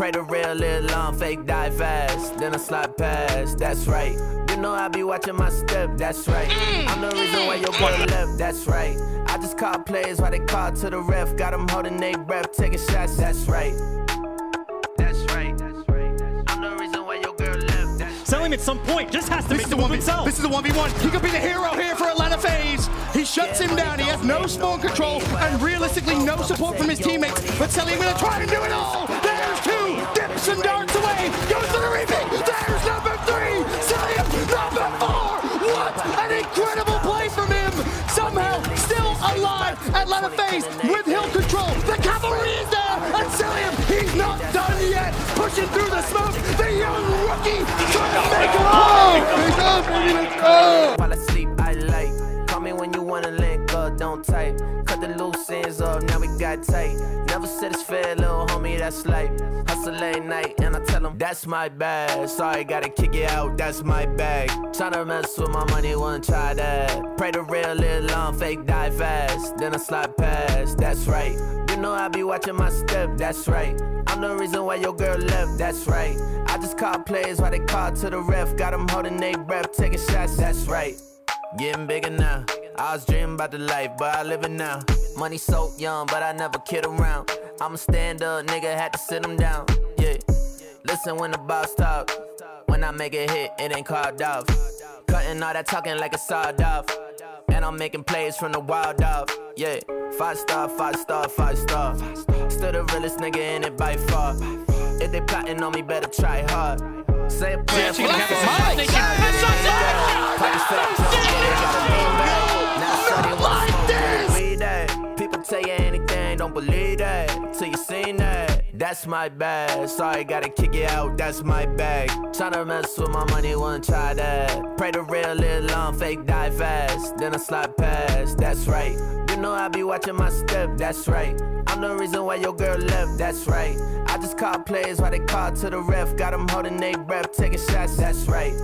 that. Pray the real live long, fake die fast. Then I slide past, that's right. You know I be watching my step, that's right. I'm the reason why your boy mm. left, that's right. I just call plays while they call to the ref. Got them holding their breath, taking shots, that's right. That's right. That's right. I'm the reason why your girl left. That's Cellium at some point just has to This make is the the move one. himself. This is the one v one. He could be the hero here for Atlanta FaZe. He shuts him down. He has no spawn control and realistically no support from his teammates. But Cellium gonna try and do it all. Darts away. Goes to the repeat. There's number three. Cellium number four. What an incredible play from him. Somehow still alive. Atlanta FaZe with hill control. The cavalry is there. And he's not done yet. Pushing through the smoke. The young rookie trying to make a play. While I sleep, I up. Cut the loose ends up, now we got tight. Never said it's fair, little homie, that's life. Hustle late night, and I tell him that's my bag. Sorry, gotta kick it out, that's my bag. Tryna mess with my money, wanna try that. Pray the real live long, fake die fast. Then I slide past, that's right. You know I be watching my step, that's right. I'm the reason why your girl left, that's right. I just call plays while they call to the ref. Got them holding their breath, taking shots, that's right. Getting bigger now. I was dreaming about the life, but I live it now. Money so young, but I never kid around. I'm a stand up, nigga, had to sit him down. Yeah. Listen when the boss talk. When I make a hit, it ain't called off. Cutting all that talking like a sawed off. And I'm making plays from the wild off. Yeah. Five star, five star, five star. Still the realest nigga in it by far. If they plotting on me, better try hard. Say a prayer for actually you seen that. That's my bad. Sorry, gotta kick it out. That's my bag. Tryna mess with my money, wanna try that. Pray the real live long, fake die fast. Then I slide past. That's right. You know I be watching my step. That's right. I'm the reason why your girl left. That's right. I just call plays while they call to the ref. Got them holding their breath, taking shots. That's right.